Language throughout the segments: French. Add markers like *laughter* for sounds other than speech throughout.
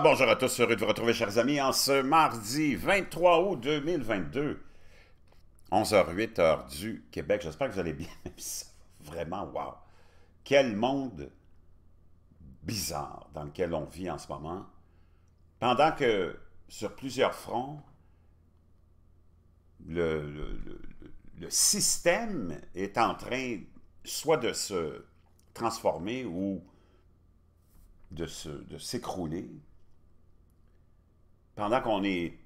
Bonjour à tous, heureux de vous retrouver chers amis en ce mardi 23 août 2022, 11h08 heure du Québec. J'espère que vous allez bien, *laughs* vraiment wow. Quel monde bizarre dans lequel on vit en ce moment, pendant que sur plusieurs fronts, le système est en train soit de se transformer ou de s'écrouler, pendant qu'on est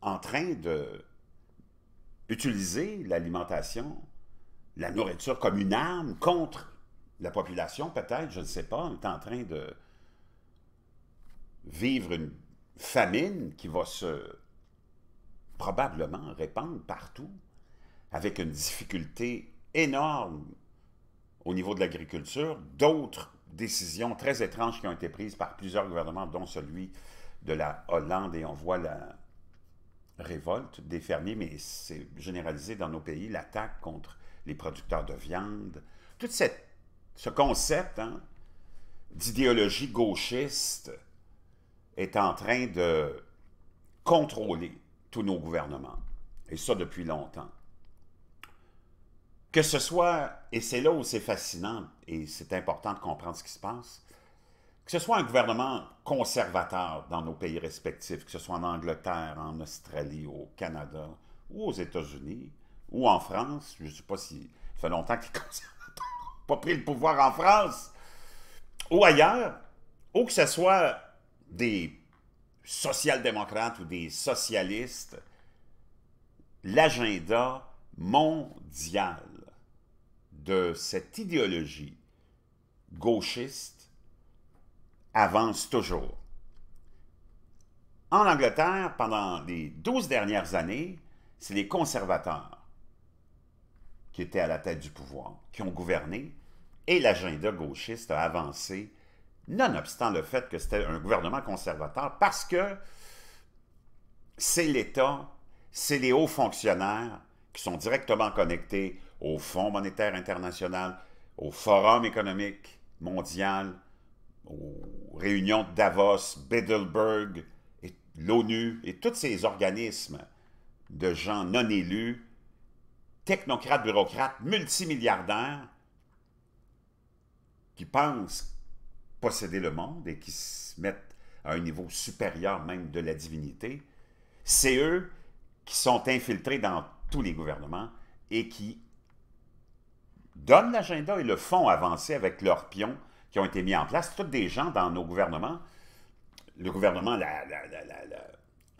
en train de utiliser l'alimentation, la nourriture comme une arme contre la population, peut-être, je ne sais pas, on est en train de vivre une famine qui va se probablement répandre partout, avec une difficulté énorme au niveau de l'agriculture, d'autres décisions très étranges qui ont été prises par plusieurs gouvernements, dont celui de la Hollande, et on voit la révolte des fermiers, mais c'est généralisé dans nos pays, l'attaque contre les producteurs de viande. Tout ce concept hein, d'idéologie gauchiste est en train de contrôler tous nos gouvernements, et ça depuis longtemps. Que ce soit, et c'est là où c'est fascinant, et c'est important de comprendre ce qui se passe, que ce soit un gouvernement conservateur dans nos pays respectifs, que ce soit en Angleterre, en Australie, au Canada, ou aux États-Unis, ou en France, je ne sais pas si ça fait longtemps que les *laughs* conservateurs pas pris le pouvoir en France, ou ailleurs, ou que ce soit des social-démocrates ou des socialistes, l'agenda mondial de cette idéologie gauchiste avance toujours. En Angleterre, pendant les douze dernières années, c'est les conservateurs qui étaient à la tête du pouvoir, qui ont gouverné, et l'agenda gauchiste a avancé, nonobstant le fait que c'était un gouvernement conservateur, parce que c'est l'État, c'est les hauts fonctionnaires qui sont directement connectés au Fonds monétaire international, au Forum économique mondial, aux réunions de Davos, Bidelberg, l'ONU et tous ces organismes de gens non élus, technocrates, bureaucrates, multimilliardaires, qui pensent posséder le monde et qui se mettent à un niveau supérieur même de la divinité, c'est eux qui sont infiltrés dans tous les gouvernements et qui donnent l'agenda et le font avancer avec leurs pions qui ont été mis en place. Tous des gens dans nos gouvernements, le gouvernement, la,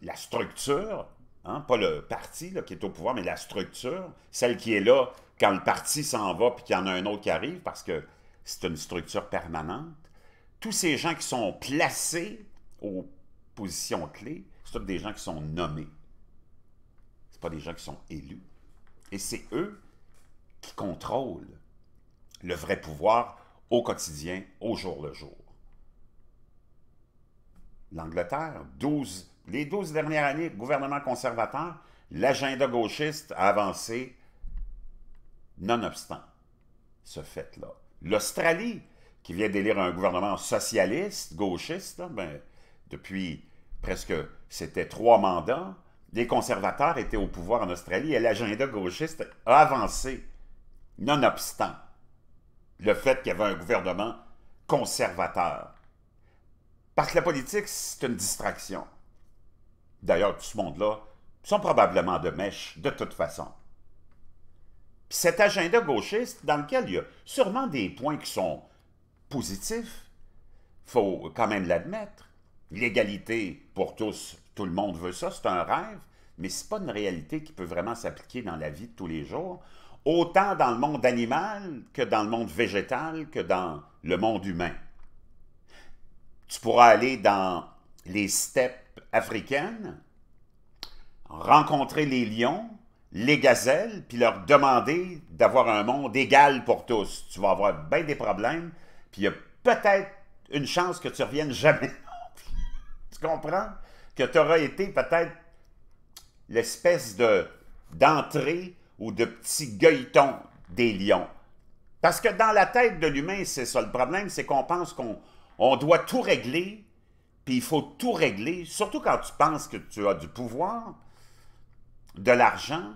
la, structure, hein, pas le parti qui est au pouvoir, mais la structure, celle qui est là quand le parti s'en va puis qu'il y en a un autre qui arrive, parce que c'est une structure permanente. Tous ces gens qui sont placés aux positions clés, c'est tous des gens qui sont nommés. Ce pas des gens qui sont élus. Et c'est eux qui contrôle le vrai pouvoir au quotidien, au jour le jour. L'Angleterre, 12, les 12 dernières années, gouvernement conservateur, l'agenda gauchiste a avancé nonobstant ce fait-là. L'Australie, qui vient d'élire un gouvernement socialiste, gauchiste, ben, depuis presque, c'était trois mandats, les conservateurs étaient au pouvoir en Australie et l'agenda gauchiste a avancé nonobstant le fait qu'il y avait un gouvernement conservateur. Parce que la politique, c'est une distraction. D'ailleurs, tout ce monde-là sont probablement de mèche, de toute façon. Cet agenda gauchiste, dans lequel il y a sûrement des points qui sont positifs, faut quand même l'admettre. L'égalité pour tous, tout le monde veut ça, c'est un rêve, mais ce n'est pas une réalité qui peut vraiment s'appliquer dans la vie de tous les jours autant dans le monde animal que dans le monde végétal que dans le monde humain. Tu pourras aller dans les steppes africaines, rencontrer les lions, les gazelles, puis leur demander d'avoir un monde égal pour tous. Tu vas avoir bien des problèmes, puis il y a peut-être une chance que tu reviennes jamais. *laughs* tu comprends? Que tu auras été peut-être l'espèce de d'entrée ou de petits gueuletons des lions. Parce que dans la tête de l'humain, c'est ça le problème, c'est qu'on pense qu'on on doit tout régler puis il faut tout régler, surtout quand tu penses que tu as du pouvoir, de l'argent,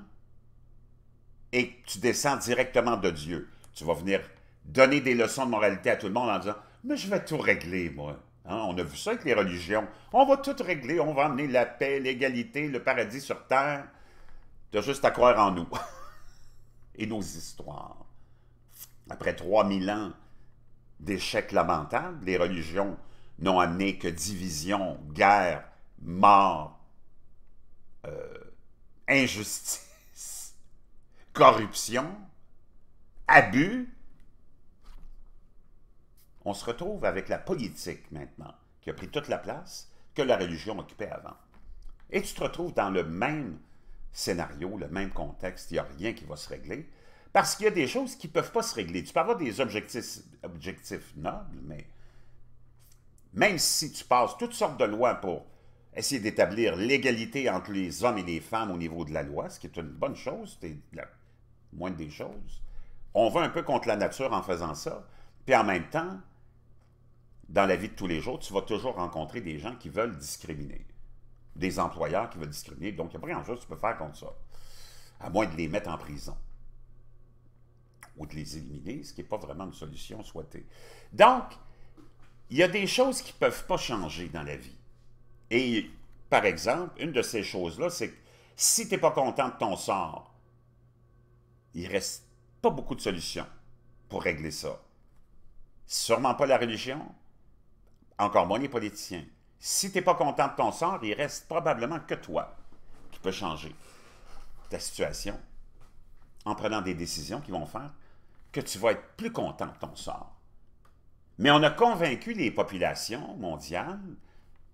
et que tu descends directement de Dieu. Tu vas venir donner des leçons de moralité à tout le monde en disant « Mais je vais tout régler, moi. Hein, On a vu ça avec les religions. On va tout régler, on va amener la paix, l'égalité, le paradis sur terre. Tu as juste à croire en nous. *laughs* et nos histoires. Après 3000 ans d'échecs lamentables, les religions n'ont amené que division, guerre, mort, euh, injustice, corruption, abus. On se retrouve avec la politique maintenant, qui a pris toute la place que la religion occupait avant. Et tu te retrouves dans le même scénario, le même contexte, il n'y a rien qui va se régler, parce qu'il y a des choses qui ne peuvent pas se régler. Tu peux avoir des objectifs, objectifs nobles, mais même si tu passes toutes sortes de lois pour essayer d'établir l'égalité entre les hommes et les femmes au niveau de la loi, ce qui est une bonne chose, c'est la moindre des choses, on va un peu contre la nature en faisant ça, puis en même temps, dans la vie de tous les jours, tu vas toujours rencontrer des gens qui veulent discriminer, des employeurs qui veulent discriminer, donc il n'y a pas grand-chose que tu peux faire contre ça, à moins de les mettre en prison ou de les éliminer, ce qui n'est pas vraiment une solution souhaitée. Donc, il y a des choses qui ne peuvent pas changer dans la vie. Et, par exemple, une de ces choses-là, c'est que si tu n'es pas content de ton sort, il ne reste pas beaucoup de solutions pour régler ça. Sûrement pas la religion, encore moins les politiciens. Si tu n'es pas content de ton sort, il reste probablement que toi qui peux changer ta situation en prenant des décisions qui vont faire que tu vas être plus content de ton sort. Mais on a convaincu les populations mondiales,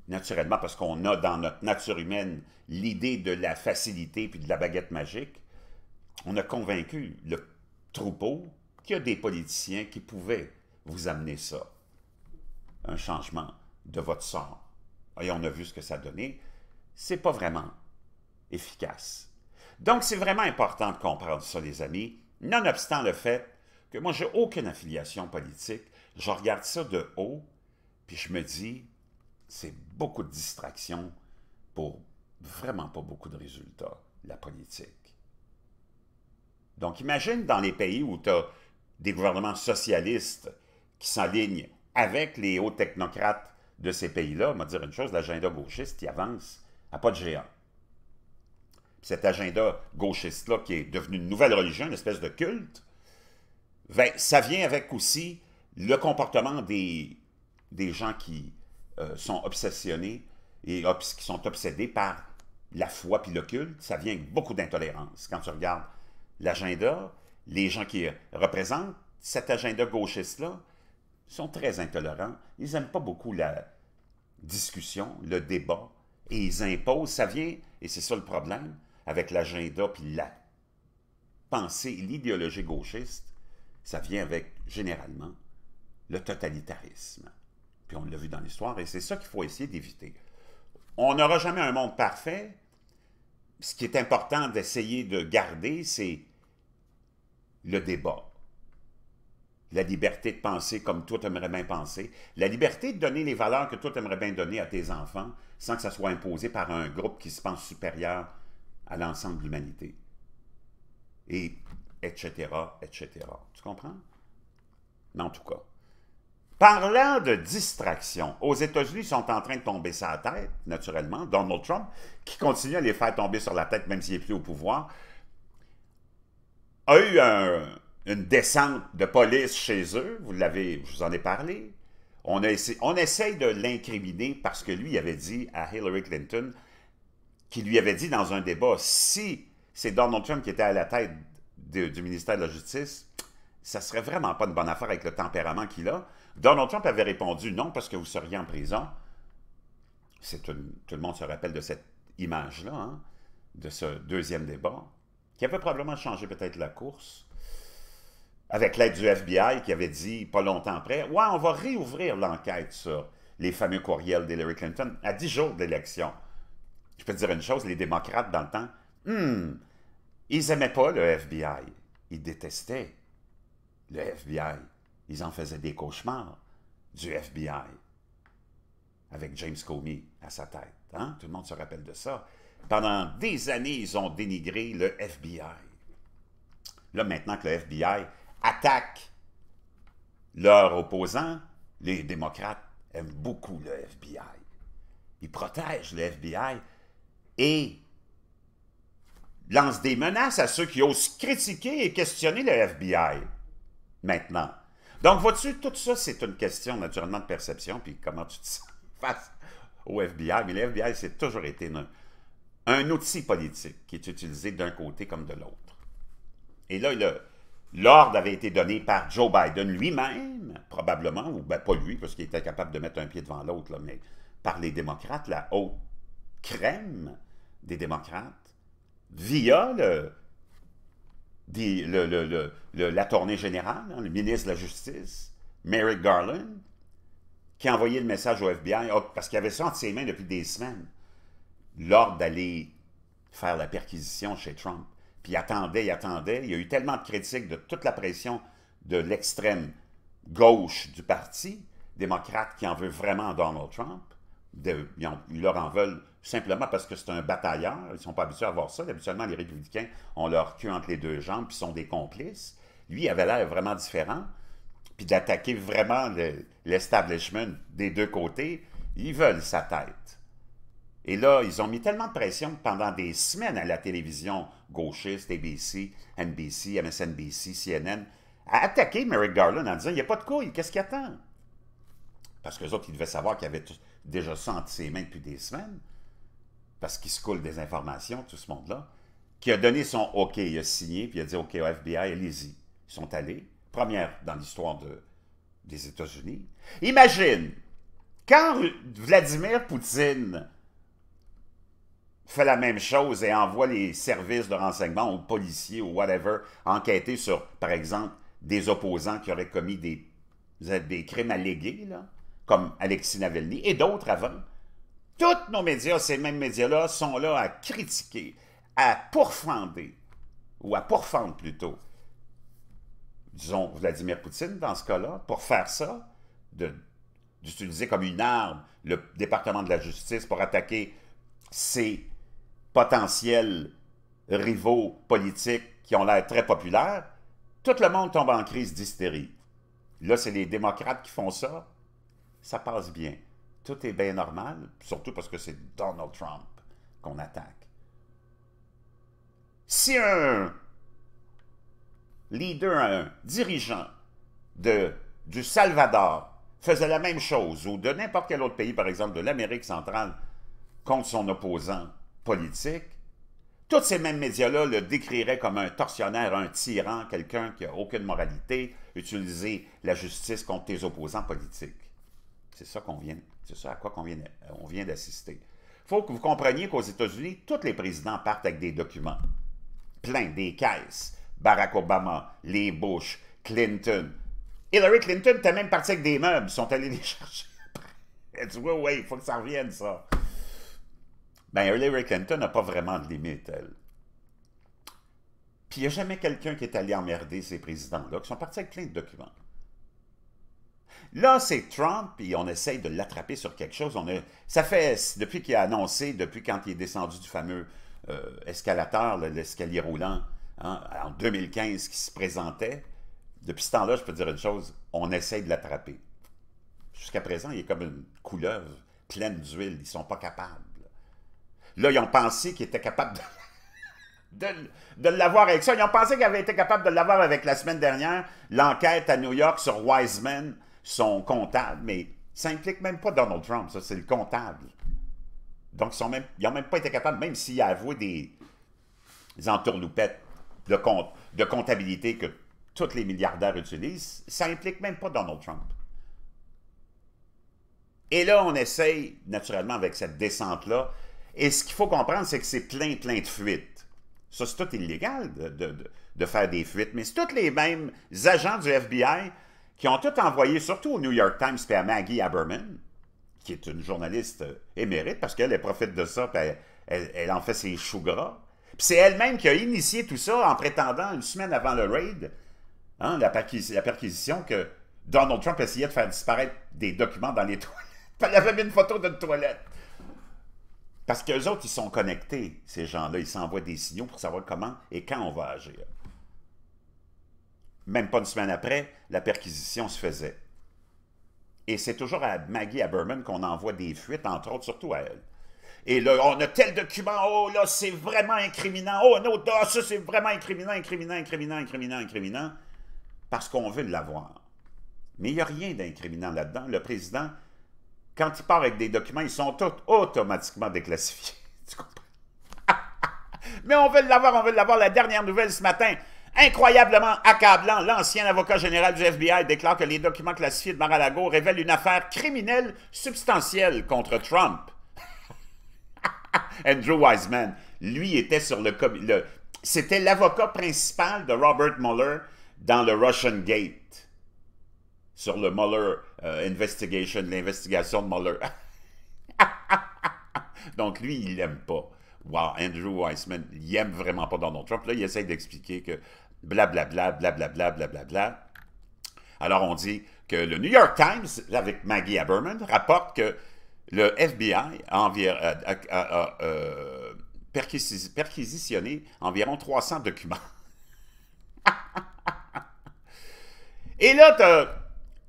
naturellement parce qu'on a dans notre nature humaine l'idée de la facilité puis de la baguette magique, on a convaincu le troupeau qu'il y a des politiciens qui pouvaient vous amener ça, un changement de votre sort. Et on a vu ce que ça donnait. C'est pas vraiment efficace. Donc, c'est vraiment important de comprendre ça, les amis, nonobstant le fait que moi, j'ai aucune affiliation politique. Je regarde ça de haut, puis je me dis, c'est beaucoup de distractions pour vraiment pas beaucoup de résultats, la politique. Donc, imagine dans les pays où tu as des gouvernements socialistes qui s'alignent avec les hauts technocrates de ces pays-là, on va dire une chose, l'agenda gauchiste, il avance à pas de géant. cet agenda gauchiste-là, qui est devenu une nouvelle religion, une espèce de culte, ben, ça vient avec aussi le comportement des, gens qui euh, sont obsessionnés et qui sont obsédés par la foi puis le culte. Ça vient avec beaucoup d'intolérance. Quand tu regardes l'agenda, les gens qui représentent cet agenda gauchiste-là sont très intolérants. Ils n'aiment pas beaucoup la discussion, le débat, et ils imposent. Ça vient, et c'est ça le problème, avec l'agenda puis la pensée, l'idéologie gauchiste, ça vient avec, généralement, le totalitarisme. Puis on l'a vu dans l'histoire, et c'est ça qu'il faut essayer d'éviter. On n'aura jamais un monde parfait. Ce qui est important d'essayer de garder, c'est le débat. La liberté de penser comme toi aimerais bien penser. La liberté de donner les valeurs que toi aimerais bien donner à tes enfants sans que ça soit imposé par un groupe qui se pense supérieur à l'ensemble de l'humanité. Et etc., etc. Tu comprends? Mais en tout cas, parlant de distraction, aux États-Unis, ils sont en train de tomber sur la tête, naturellement, Donald Trump, qui continue à les faire tomber sur la tête même s'il n'est plus au pouvoir, a eu une descente de police chez eux, vous l'avez, je vous en ai parlé. On, essaye de l'incriminer parce que lui avait dit à Hillary Clinton, qui lui avait dit dans un débat, si c'est Donald Trump qui était à la tête du ministère de la Justice, ça serait vraiment pas une bonne affaire avec le tempérament qu'il a. Donald Trump avait répondu non parce que vous seriez en prison. C'est tout le monde se rappelle de cette image-là, hein, de ce deuxième débat, qui avait probablement changé peut-être la course, avec l'aide du FBI qui avait dit pas longtemps après, ouais, on va réouvrir l'enquête sur les fameux courriels d'Hillary Clinton à dix jours d'élection. Je peux te dire une chose, les démocrates dans le temps, hmm, ils n'aimaient pas le FBI. Ils détestaient le FBI. Ils en faisaient des cauchemars du FBI. avec James Comey à sa tête. Hein? Tout le monde se rappelle de ça. Pendant des années, ils ont dénigré le FBI. Là, maintenant que le FBI attaque leurs opposants, les démocrates aiment beaucoup le FBI. Ils protègent le FBI et lancent des menaces à ceux qui osent critiquer et questionner le FBI maintenant. Donc, vois-tu, tout ça, c'est une question naturellement de perception, puis comment tu te sens *laughs* face au FBI. Mais le FBI, c'est toujours été un, un, outil politique qui est utilisé d'un côté comme de l'autre. Et là, l'ordre avait été donné par Joe Biden lui-même, probablement, ou ben, pas lui, parce qu'il était capable de mettre un pied devant l'autre, mais par les démocrates, la haute crème des démocrates, via le, le, générale, hein, le ministre de la Justice, Merrick Garland, qui a envoyé le message au FBI, parce qu'il avait ça entre ses mains depuis des semaines, l'ordre d'aller faire la perquisition chez Trump. Puis il attendait, il attendait. Il y a eu tellement de critiques de toute la pression de l'extrême gauche du parti démocrate qui en veut vraiment à Donald Trump. ils, leur en veulent simplement parce que c'est un batailleur. Ils ne sont pas habitués à voir ça. Habituellement, les républicains ont leur queue entre les deux jambes puis sont des complices. Lui, il avait l'air vraiment différent. Puis d'attaquer vraiment l'establishment des deux côtés, ils veulent sa tête. Et là, ils ont mis tellement de pression pendant des semaines à la télévision gauchiste, ABC, NBC, MSNBC, CNN, à attaquer Merrick Garland en disant il n'y a pas de couilles, qu'est-ce qu'il attend? Parce que les autres, ils devaient savoir qu'il avait déjà ça entre ses mains depuis des semaines, parce qu'il se coule des informations, tout ce monde-là, qui a donné son OK, il a signé, puis il a dit OK au FBI, allez-y. Ils sont allés, première dans l'histoire de, des États-Unis. Imagine, quand Vladimir Poutine fait la même chose et envoie les services de renseignement aux policiers ou whatever enquêter sur, par exemple, des opposants qui auraient commis des, des crimes allégués, là, comme Alexis Navalny et d'autres avant. Tous nos médias, ces mêmes médias-là, sont là à critiquer, à pourfender, ou à pourfendre plutôt, disons, Vladimir Poutine dans ce cas-là, pour faire ça, d'utiliser comme une arme le département de la justice pour attaquer ses potentiels rivaux politiques qui ont l'air très populaires, tout le monde tombe en crise d'hystérie. Là, c'est les démocrates qui font ça. Ça passe bien. Tout est bien normal, surtout parce que c'est Donald Trump qu'on attaque. Si un leader, un dirigeant de, du Salvador faisait la même chose, ou de n'importe quel autre pays, par exemple de l'Amérique centrale, contre son opposant politique, tous ces mêmes médias-là le décriraient comme un tortionnaire, un tyran, quelqu'un qui n'a aucune moralité, utiliser la justice contre tes opposants politiques. C'est ça qu'on vient, c'est ça à quoi on vient, d'assister. Il faut que vous compreniez qu'aux États-Unis, tous les présidents partent avec des documents, plein, des caisses, Barack Obama, les Bush, Clinton. Hillary Clinton était même parti avec des meubles, ils sont allés les *laughs* chercher après. Elle dit, oui, oui, il faut que ça revienne, ça. Ben, Hillary Clinton n'a pas vraiment de limite, elle. Puis il n'y a jamais quelqu'un qui est allé emmerder ces présidents-là, qui sont partis avec plein de documents. Là, c'est Trump, et on essaye de l'attraper sur quelque chose. On a, ça fait, depuis qu'il a annoncé, depuis quand il est descendu du fameux euh, escalateur, l'escalier roulant, Hein, en 2015 qui se présentait, depuis ce temps-là, je peux dire une chose, on essaye de l'attraper. Jusqu'à présent, il est comme une couleuvre pleine d'huile, ils ne sont pas capables. Là, ils ont pensé qu'ils étaient capables *laughs* de, l'avoir avec ça. Ils ont pensé qu'ils avaient été capables de l'avoir avec la semaine dernière, l'enquête à New York sur Wiseman, son comptable, mais ça n'implique même pas Donald Trump, ça, c'est le comptable. Donc, ils n'ont même, pas été capables, même s'il a avoué des, des entourloupettes de, de comptabilité que tous les milliardaires utilisent, ça implique même pas Donald Trump. Et là, on essaye, naturellement, avec cette descente-là, et ce qu'il faut comprendre, c'est que c'est plein, plein de fuites. Ça, c'est tout illégal de, faire des fuites, mais c'est tous les mêmes agents du FBI qui ont tout envoyé, surtout au New York Times et à Maggie Haberman, qui est une journaliste émérite, parce qu'elle profite de ça, elle, elle, en fait ses choux gras c'est elle-même qui a initié tout ça en prétendant, une semaine avant le raid, hein, la, perquisition, que Donald Trump essayait de faire disparaître des documents dans les toilettes. *laughs* Elle avait mis une photo d'une toilette. Parce qu'eux autres, ils sont connectés, ces gens-là. Ils s'envoient des signaux pour savoir comment et quand on va agir. Même pas une semaine après, la perquisition se faisait. Et c'est toujours à Maggie Haberman qu'on envoie des fuites, entre autres, surtout à elle. Et là, on a tel document, oh là, c'est vraiment incriminant, oh non, oh, ça c'est vraiment incriminant, incriminant, incriminant, incriminant, incriminant, parce qu'on veut l'avoir. Mais il n'y a rien d'incriminant là-dedans. Le président, quand il part avec des documents, ils sont tous automatiquement déclassifiés. *laughs* Tu comprends? *laughs* Mais on veut l'avoir, on veut l'avoir. La dernière nouvelle ce matin, incroyablement accablant, l'ancien avocat général du FBI déclare que les documents classifiés de Mar-a-Lago révèlent une affaire criminelle substantielle contre Trump. *laughs* Andrew Wiseman, lui était sur le... le C'était l'avocat principal de Robert Mueller dans le Russian Gate, sur le Mueller euh, Investigation, l'investigation de Mueller. *laughs* Donc lui, il l'aime pas. Wow, Andrew Weissman, il aime vraiment pas Donald Trump. Là, il essaie d'expliquer que blablabla, blablabla, blablabla. Alors, on dit que le New York Times, avec Maggie Haberman, rapporte que le FBI a, euh, perquisitionné environ 300 documents. *laughs* Et là,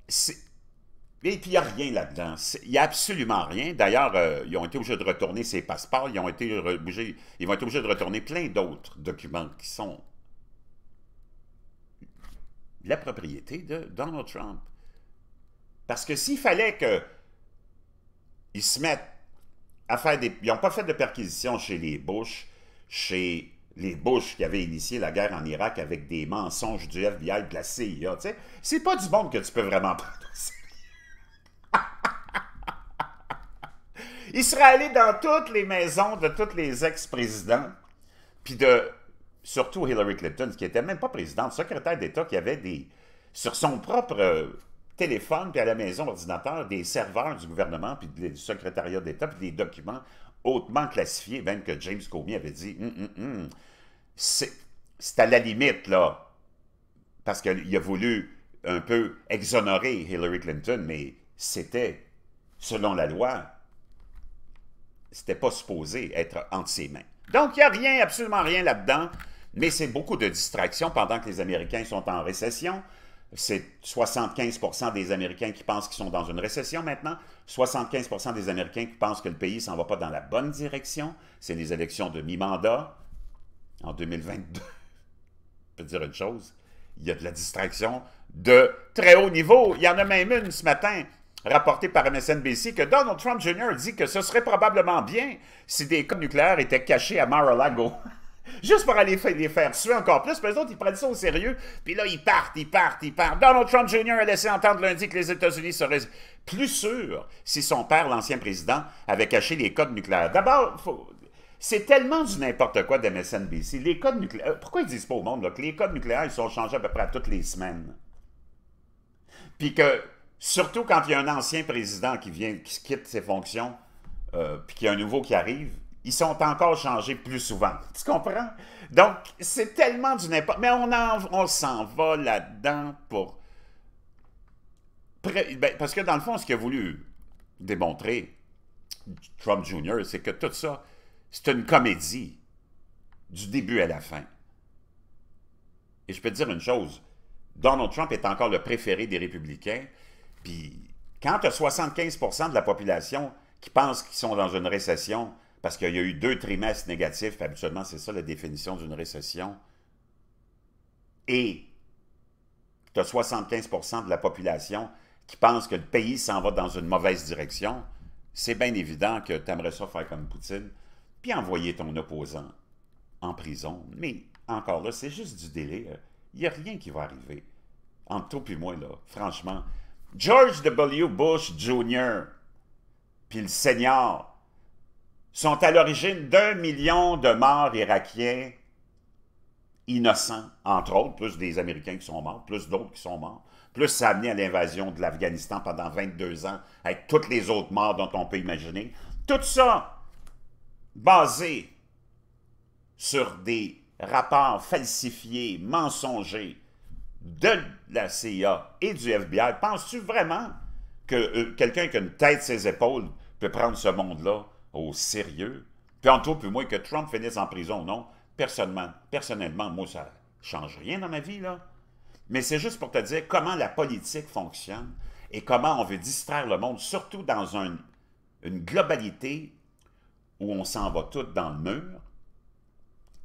et puis, il n'y a rien là-dedans. Il n'y a absolument rien. D'ailleurs, euh, ils ont été obligés de retourner ces passeports. Ils, ont été ils vont être obligés de retourner plein d'autres documents qui sont la propriété de Donald Trump. Parce que s'il fallait qu'ils se mettent à faire des... Ils n'ont pas fait de perquisition chez les Bush, chez les Bush qui avaient initié la guerre en Irak avec des mensonges du FBI, de la CIA. C'est pas du monde que tu peux vraiment prendre Il serait allé dans toutes les maisons de tous les ex-présidents, puis de surtout Hillary Clinton, qui n'était même pas présidente, secrétaire d'État, qui avait des sur son propre euh, téléphone, puis à la maison, ordinateur, des serveurs du gouvernement, puis du secrétariat d'État, puis des documents hautement classifiés, même que James Comey avait dit hum, hum, hum, c'est à la limite, là, parce qu'il a voulu un peu exonérer Hillary Clinton, mais c'était, selon la loi, c'était pas supposé être entre ses mains. Donc, il n'y a rien, absolument rien là-dedans, mais c'est beaucoup de distractions pendant que les Américains sont en récession. C'est 75% des Américains qui pensent qu'ils sont dans une récession maintenant, 75% des Américains qui pensent que le pays s'en va pas dans la bonne direction. C'est les élections de mi-mandat en 2022. *laughs* Je peux dire une chose, il y a de la distraction de très haut niveau. Il y en a même une ce matin rapporté par MSNBC que Donald Trump Jr. dit que ce serait probablement bien si des codes nucléaires étaient cachés à Mar-a-Lago. *laughs* Juste pour aller les faire suer encore plus, puis les autres, ils prennent ça au sérieux, puis là, ils partent, ils partent, ils partent. Donald Trump Jr. a laissé entendre lundi que les États-Unis seraient plus sûrs si son père, l'ancien président, avait caché les codes nucléaires. D'abord, c'est tellement du n'importe quoi de MSNBC. Les codes nucléaires... Euh, pourquoi ils disent pas au monde que les codes nucléaires, ils sont changés à peu près toutes les semaines? Puis que Surtout quand il y a un ancien président qui vient, qui quitte ses fonctions, euh, puis qu'il y a un nouveau qui arrive, ils sont encore changés plus souvent. Tu comprends? Donc, c'est tellement du n'importe... Mais on, on s'en va là-dedans pour... Ben, parce que dans le fond, ce qu'il a voulu démontrer, Trump Jr., c'est que tout ça, c'est une comédie du début à la fin. Et je peux te dire une chose, Donald Trump est encore le préféré des républicains, puis quand tu as 75% de la population qui pense qu'ils sont dans une récession parce qu'il y a eu deux trimestres négatifs, habituellement c'est ça la définition d'une récession, et tu as 75% de la population qui pense que le pays s'en va dans une mauvaise direction, c'est bien évident que tu aimerais ça faire comme Poutine, puis envoyer ton opposant en prison. Mais encore là, c'est juste du délire. Il n'y a rien qui va arriver. Entre toi et moi, là, franchement, George W. Bush Jr. puis le Seigneur sont à l'origine d'un million de morts irakiens innocents, entre autres, plus des Américains qui sont morts, plus d'autres qui sont morts, plus ça a amené à l'invasion de l'Afghanistan pendant 22 ans, avec toutes les autres morts dont on peut imaginer. Tout ça basé sur des rapports falsifiés, mensongers, de la CIA et du FBI, penses-tu vraiment que euh, quelqu'un qui a une tête ses épaules peut prendre ce monde-là au sérieux. Puis en tout, puis moi, que Trump finisse en prison ou non, personnellement, personnellement, moi, ça ne change rien dans ma vie, là. Mais c'est juste pour te dire comment la politique fonctionne et comment on veut distraire le monde, surtout dans une globalité où on s'en va tout dans le mur.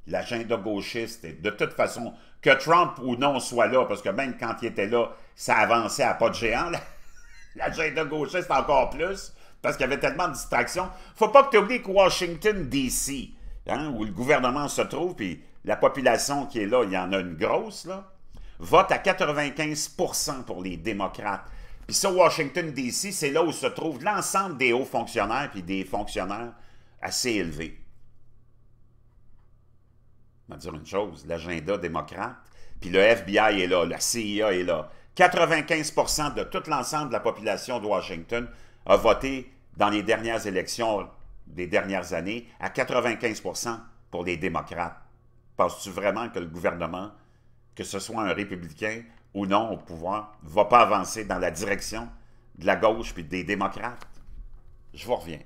L'agenda gauchiste, de toute façon, que Trump ou non soit là, parce que même quand il était là, ça avançait à pas de géant, *laughs* l'agenda gauchiste encore plus, parce qu'il y avait tellement de distractions. faut pas que tu oublies que Washington, D.C., hein, où le gouvernement se trouve, puis la population qui est là, il y en a une grosse, là, vote à 95% pour les démocrates. Puis ça, Washington, D.C., c'est là où se trouve l'ensemble des hauts fonctionnaires puis des fonctionnaires assez élevés. Je vais dire une chose, l'agenda démocrate, puis le FBI est là, la CIA est là. 95% de tout l'ensemble de la population de Washington a voté dans les dernières élections des dernières années à 95% pour les démocrates. Penses-tu vraiment que le gouvernement, que ce soit un républicain ou non au pouvoir, ne va pas avancer dans la direction de la gauche puis des démocrates? Je vous reviens.